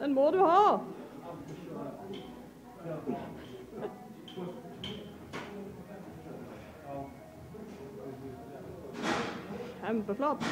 Den må du ha. Kjempeflott.